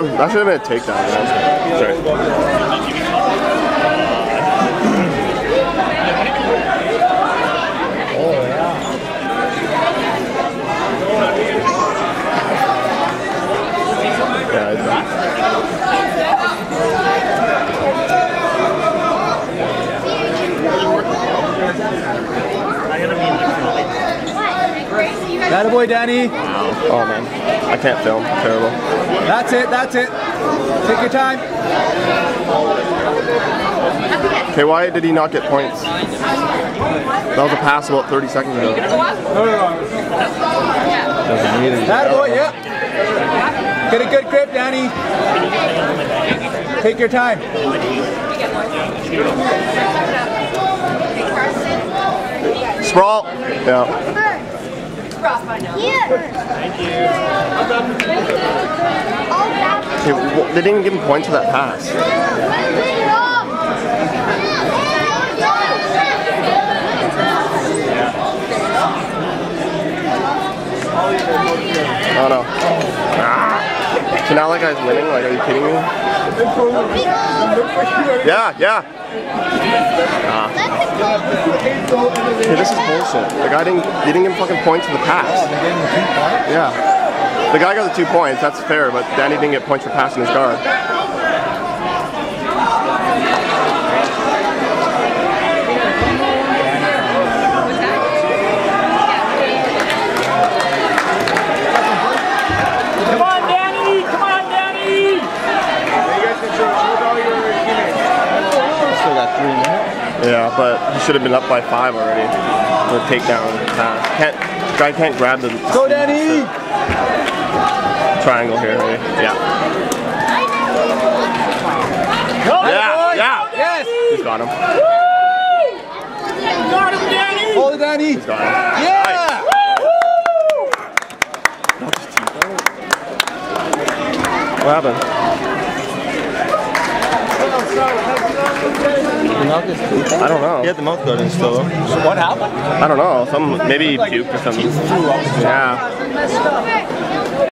That should have been a takedown. Sorry. That boy, Danny. Oh man, I can't film. Terrible. That's it. That's it. Take your time. Okay, why did he not get points? That was a pass about 30 seconds ago. That boy. Yep. Get a good grip, Danny. Take your time. Sprawl. Yeah. Okay, wh- they didn't give him points for that pass. Oh no. Ah. So now that guy's winning? Like, are you kidding me? Yeah, yeah. Ah. Okay, this is bullshit. The guy didn't, he didn't give him fucking points for the pass. Yeah. The guy got the two points, that's fair, but Danny didn't get points for passing his guard. Come on, Danny! Come on, Danny! Still got three minutes. Yeah, but he should have been up by five already. The takedown pass. Can't, guy can't grab the Go, Danny. triangle here. Right? Yeah. Yeah, yeah. Yes. He's got him. Got him, Danny! Hold it, Danny. He's got him. Yeah. What happened? I don't know. He had the mouth guard in still. So what happened? I don't know. Some maybe he puked or something. Yeah.